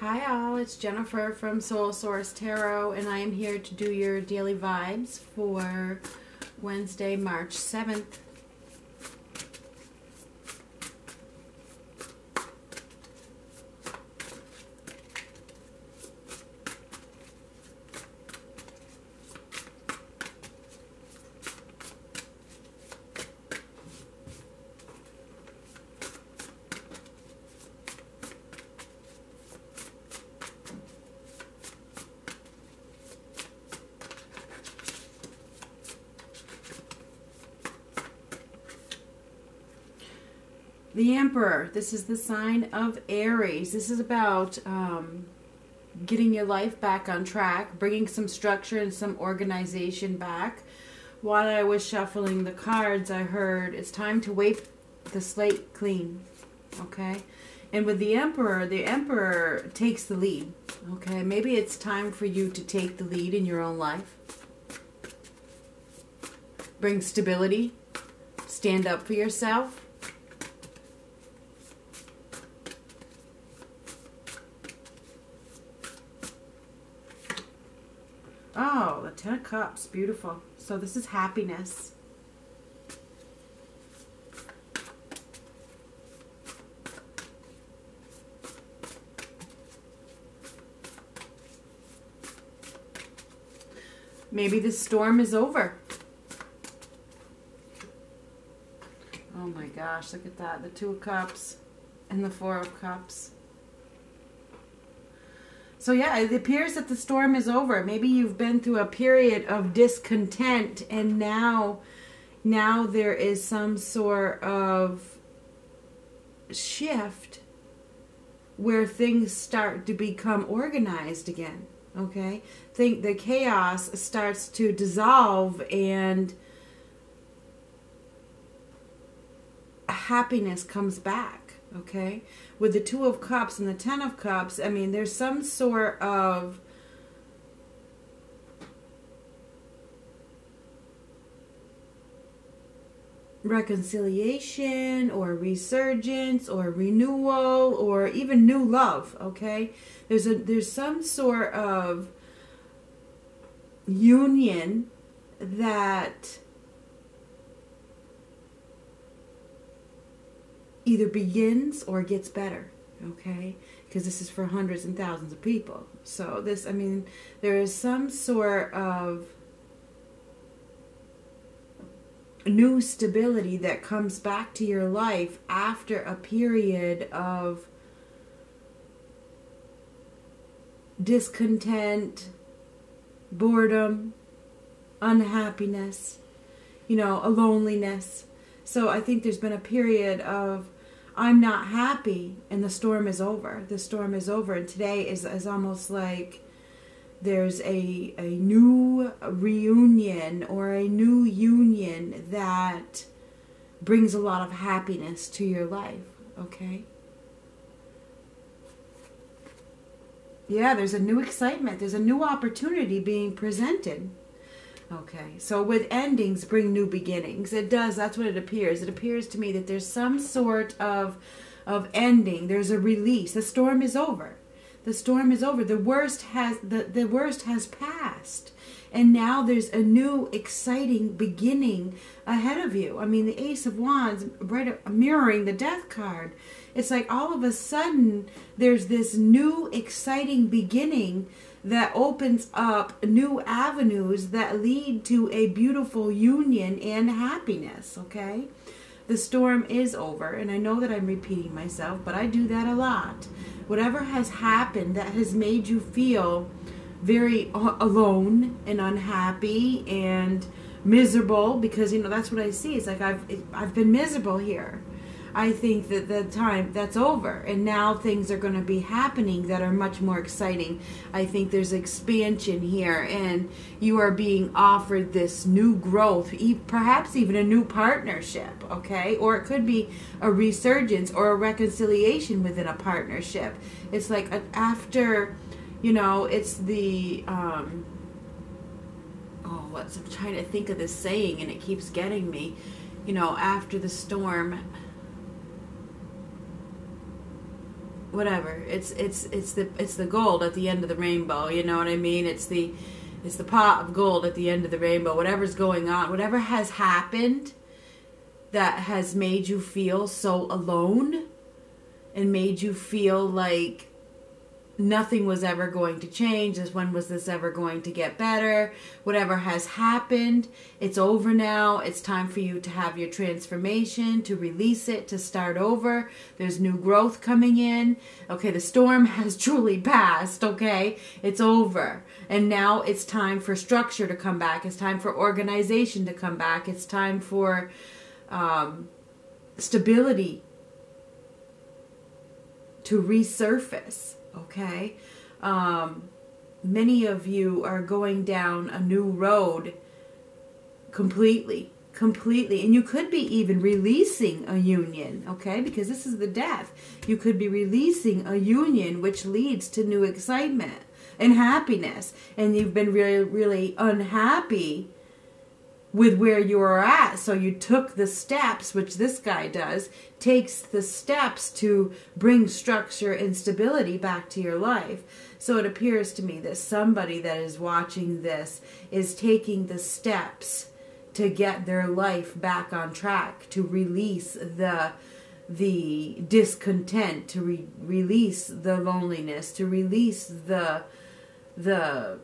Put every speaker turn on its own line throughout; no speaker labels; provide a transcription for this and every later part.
Hi, all. It's Jennifer from Soul Source Tarot, and I am here to do your daily vibes for Wednesday, March 7th. The Emperor. This is the sign of Aries. This is about um, getting your life back on track, bringing some structure and some organization back. While I was shuffling the cards, I heard it's time to wipe the slate clean. Okay? And with the Emperor, the Emperor takes the lead. Okay? Maybe it's time for you to take the lead in your own life. Bring stability. Stand up for yourself Oh, the Ten of Cups. Beautiful. So this is happiness. Maybe the storm is over. Oh my gosh, look at that. The Two of Cups and the Four of Cups. So yeah, it appears that the storm is over. Maybe you've been through a period of discontent and now now there is some sort of shift where things start to become organized again. Okay? Think the chaos starts to dissolve and happiness comes back. Okay? with the Two of Cups and the Ten of Cups, I mean, there's some sort of reconciliation or resurgence or renewal or even new love okay there's a there's some sort of union that either begins or gets better, okay? Because this is for hundreds and thousands of people. So, this, I mean, there is some sort of new stability that comes back to your life after a period of discontent, boredom, unhappiness, you know, a loneliness. So I think there's been a period of I'm not happy and the storm is over. The storm is over. And today is, is almost like there's a, a new reunion or a new union that brings a lot of happiness to your life. Okay? Yeah, there's a new excitement. There's a new opportunity being presented. Okay, so with endings bring new beginnings. It does. That's what it appears. It appears to me that there's some sort of of ending. There's a release. The storm is over. The storm is over. The worst has the, the worst has passed. And now there's a new exciting beginning ahead of you. I mean, the Ace of Wands right mirroring the Death card. It's like all of a sudden there's this new exciting beginning that opens up new avenues that lead to a beautiful union and happiness, okay? The storm is over, and I know that I'm repeating myself, but I do that a lot. Whatever has happened that has made you feel very alone and unhappy and miserable because you know that's what I see. It's like I've I've been miserable here I think that the time that's over and now things are going to be happening that are much more exciting. I think there's expansion here and you are being offered this new growth, perhaps even a new partnership, okay? Or it could be a resurgence or a reconciliation within a partnership. It's like uh, after, you know, it's the um oh, what's I'm trying to think of this saying and it keeps getting me. You know, after the storm, whatever. It's it's it's the it's the gold at the end of the rainbow. You know what I mean? It's the it's the pot of gold at the end of the rainbow. Whatever's going on, whatever has happened that has made you feel so alone and made you feel like nothing was ever going to change. This when was this ever going to get better? Whatever has happened, it's over now. It's time for you to have your transformation, to release it, to start over. There's new growth coming in. Okay, the storm has truly passed, okay? It's over. And now it's time for structure to come back. It's time for organization to come back. It's time for um, stability to resurface okay? Um, many of you are going down a new road completely completely. And you could be even releasing a union okay? Because this is the death. You could be releasing a union which leads to new excitement and happiness. And you've been really really unhappy with where you are at. So you took the steps, which this guy does, takes the steps to bring structure and stability back to your life. So it appears to me that somebody that is watching this is taking the steps to get their life back on track, to release the the discontent, to re- release the loneliness, to release the the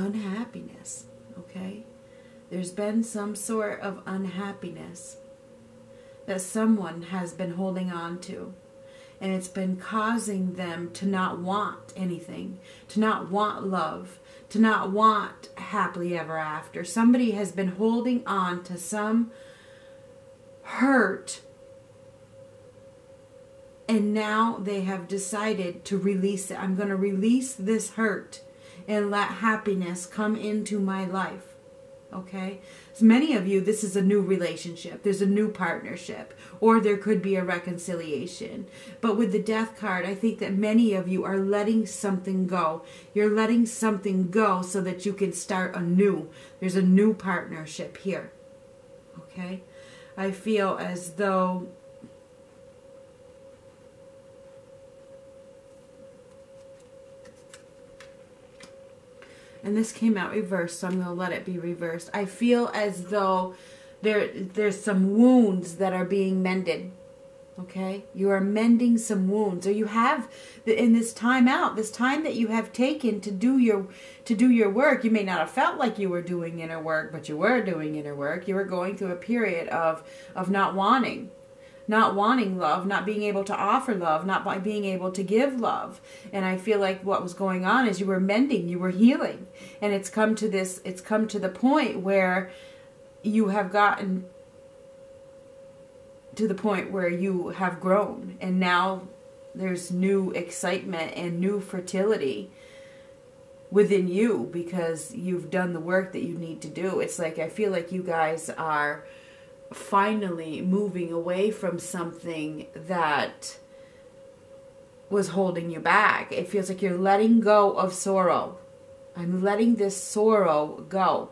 unhappiness, okay? There's been some sort of unhappiness that someone has been holding on to. And it's been causing them to not want anything, to not want love, to not want happily ever after. Somebody has been holding on to some hurt and now they have decided to release it. I'm going to release this hurt and let happiness come into my life. Okay? So many of you, this is a new relationship. There's a new partnership. Or there could be a reconciliation. But with the death card, I think that many of you are letting something go. You're letting something go so that you can start anew. There's a new partnership here. Okay? I feel as though and this came out reversed, so I'm going to let it be reversed. I feel as though there there's some wounds that are being mended. Okay? You are mending some wounds or you have in this time out, this time that you have taken to do your to do your work. You may not have felt like you were doing inner work, but you were doing inner work. You were going through a period of of not wanting not wanting love, not being able to offer love, not by being able to give love. And I feel like what was going on is you were mending, you were healing. And it's come to this, it's come to the point where you have gotten to the point where you have grown and now there's new excitement and new fertility within you because you've done the work that you need to do. It's like I feel like you guys are finally moving away from something that was holding you back. It feels like you're letting go of sorrow. I'm letting this sorrow go.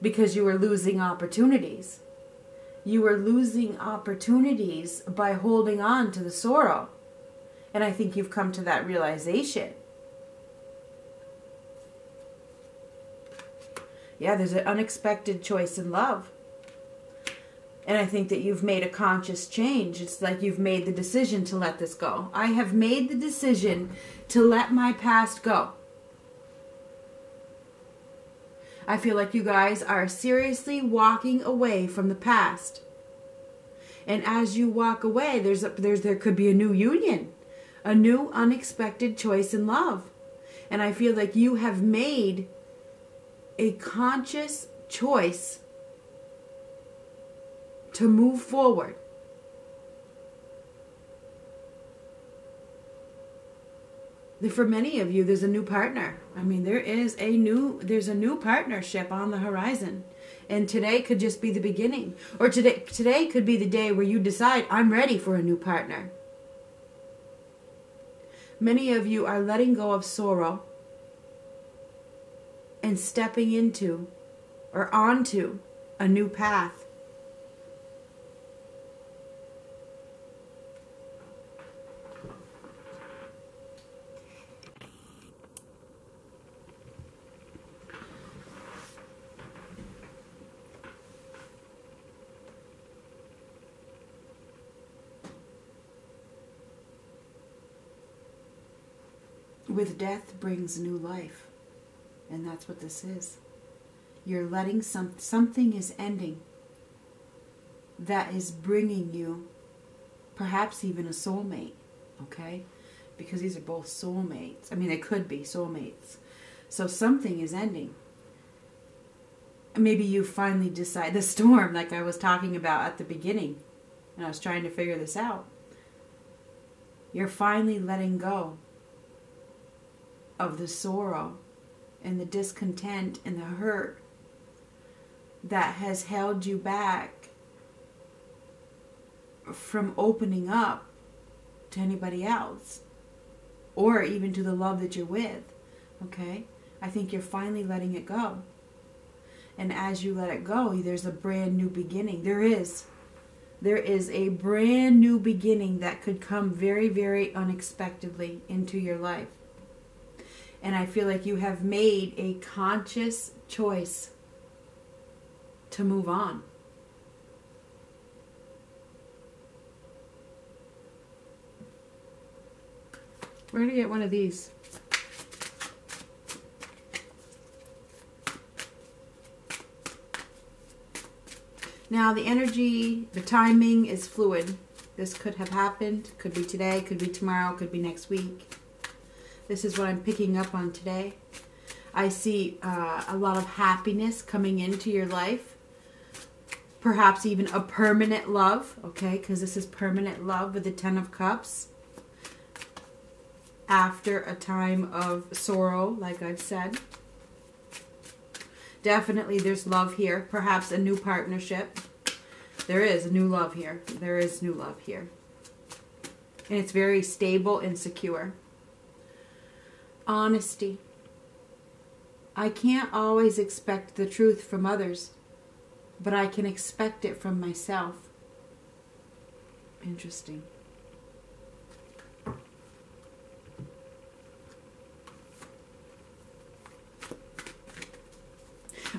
Because you were losing opportunities. You were losing opportunities by holding on to the sorrow. And I think you've come to that realization. Yeah, there's an unexpected choice in love. And I think that you've made a conscious change. It's like you've made the decision to let this go. I have made the decision to let my past go. I feel like you guys are seriously walking away from the past. And as you walk away, there's a, there's there could be a new union, a new unexpected choice in love. And I feel like you have made a conscious choice to move forward. For many of you, there's a new partner. I mean, there is a new there's a new partnership on the horizon. And today could just be the beginning. Or today today could be the day where you decide I'm ready for a new partner. Many of you are letting go of sorrow and stepping into or onto a new path. with death brings new life. And that's what this is. You're letting some something is ending that is bringing you perhaps even a soulmate, okay? Because these are both soulmates. I mean, they could be soulmates. So something is ending. Maybe you finally decide the storm like I was talking about at the beginning. And I was trying to figure this out. You're finally letting go of the sorrow and the discontent and the hurt that has held you back from opening up to anybody else or even to the love that you're with. Okay? I think you're finally letting it go. And as you let it go, there's a brand new beginning. There is. There is a brand new beginning that could come very, very unexpectedly into your life. And I feel like you have made a conscious choice to move on. We're going to get one of these. Now, the energy, the timing is fluid. This could have happened, could be today, could be tomorrow, could be next week. This is what I'm picking up on today. I see uh, a lot of happiness coming into your life. Perhaps even a permanent love, okay? Because this is permanent love with the Ten of Cups. After a time of sorrow, like I've said. Definitely there's love here. Perhaps a new partnership. There is a new love here. There is new love here. And it's very stable and secure honesty. I can't always expect the truth from others, but I can expect it from myself. Interesting.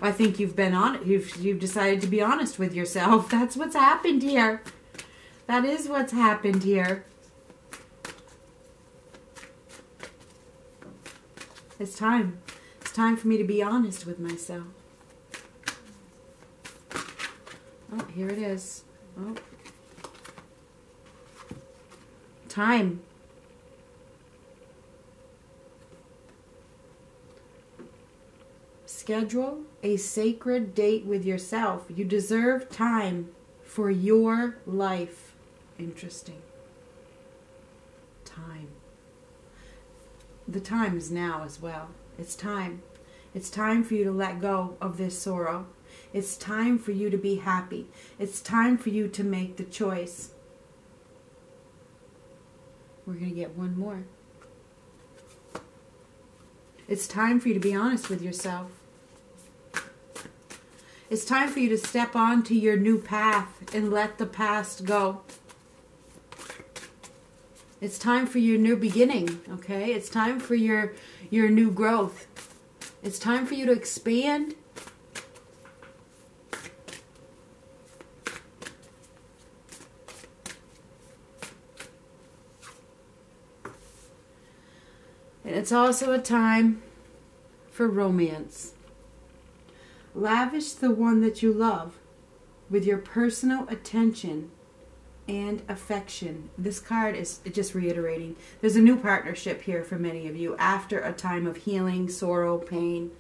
I think you've been on you've you've decided to be honest with yourself. That's what's happened here. That is what's happened here. It's time. It's time for me to be honest with myself. Oh, here it is. Oh. Time. Schedule a sacred date with yourself. You deserve time for your life. Interesting. Time the time is now as well. It's time. It's time for you to let go of this sorrow. It's time for you to be happy. It's time for you to make the choice. We're going to get one more. It's time for you to be honest with yourself. It's time for you to step onto your new path and let the past go. It's time for your new beginning, okay? It's time for your your new growth. It's time for you to expand. And it's also a time for romance. Lavish the one that you love with your personal attention and affection. This card is just reiterating there's a new partnership here for many of you after a time of healing, sorrow, pain,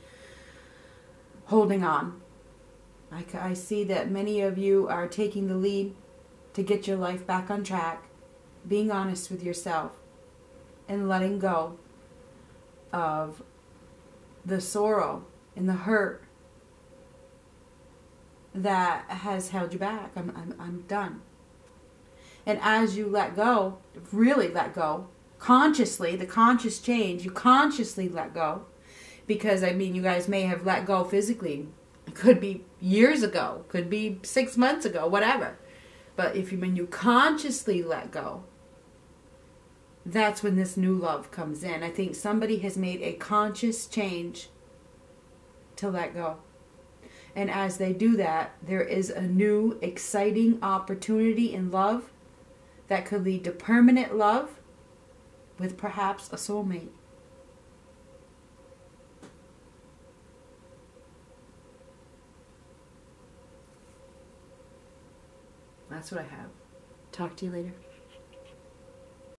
holding on. I, I see that many of you are taking the lead to get your life back on track, being honest with yourself, and letting go of the sorrow and the hurt that has held you back. I'm, I'm, I'm done. And as you let go, really let go, consciously, the conscious change, you consciously let go. Because, I mean, you guys may have let go physically. It could be years ago, could be six months ago, whatever. But if you, when you consciously let go, that's when this new love comes in. I think somebody has made a conscious change to let go. And as they do that, there is a new, exciting opportunity in love that could lead to permanent love with perhaps a soulmate. That's what I have. Talk to you later.